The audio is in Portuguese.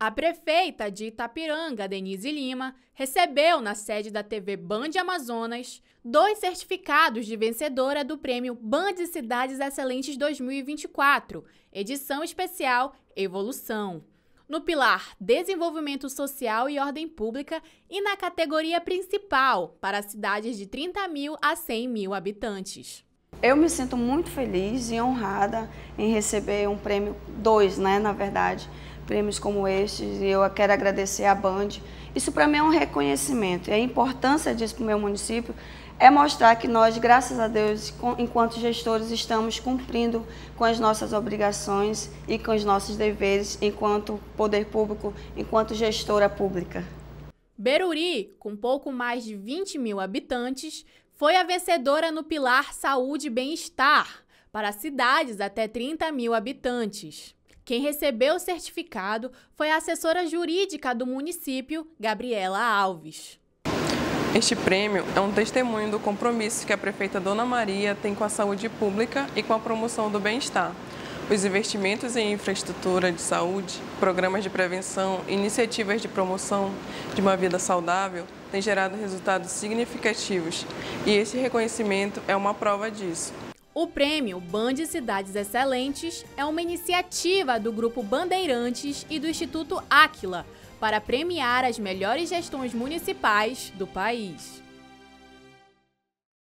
A prefeita de Itapiranga, Denise Lima, recebeu na sede da TV Band Amazonas dois certificados de vencedora do prêmio Band Cidades Excelentes 2024, edição especial Evolução. No pilar Desenvolvimento Social e Ordem Pública e na categoria principal, para cidades de 30 mil a 100 mil habitantes. Eu me sinto muito feliz e honrada em receber um prêmio, dois, né, na verdade, prêmios como estes e eu quero agradecer à Band. Isso para mim é um reconhecimento e a importância disso para o meu município é mostrar que nós, graças a Deus, enquanto gestores, estamos cumprindo com as nossas obrigações e com os nossos deveres enquanto poder público, enquanto gestora pública. Beruri, com pouco mais de 20 mil habitantes, foi a vencedora no pilar Saúde e Bem-Estar para cidades até 30 mil habitantes. Quem recebeu o certificado foi a assessora jurídica do município, Gabriela Alves. Este prêmio é um testemunho do compromisso que a prefeita Dona Maria tem com a saúde pública e com a promoção do bem-estar. Os investimentos em infraestrutura de saúde, programas de prevenção, iniciativas de promoção de uma vida saudável têm gerado resultados significativos e esse reconhecimento é uma prova disso. O prêmio Band Cidades Excelentes é uma iniciativa do Grupo Bandeirantes e do Instituto Áquila para premiar as melhores gestões municipais do país.